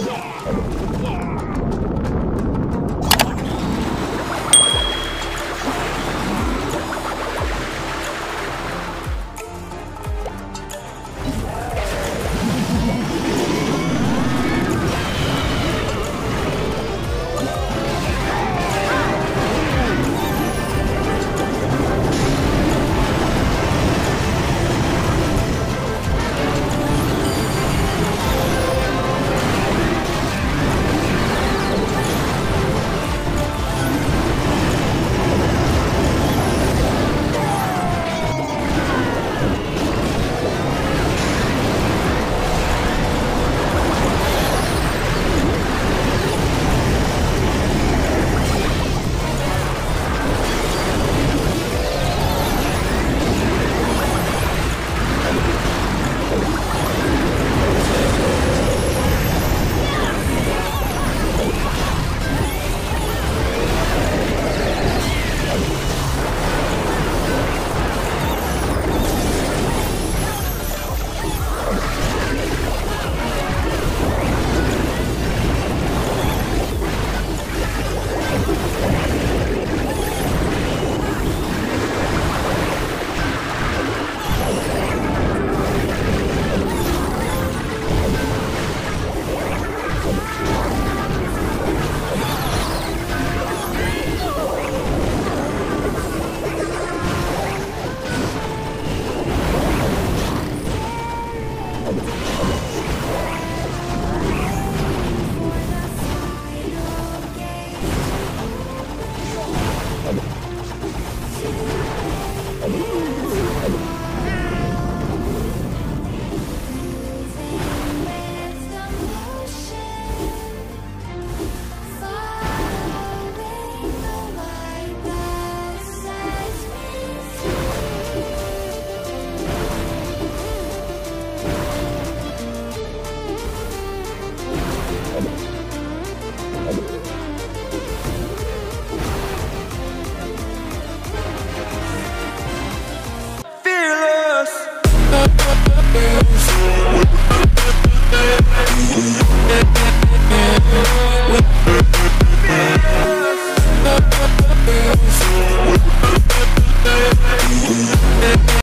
Yeah! Bye-bye.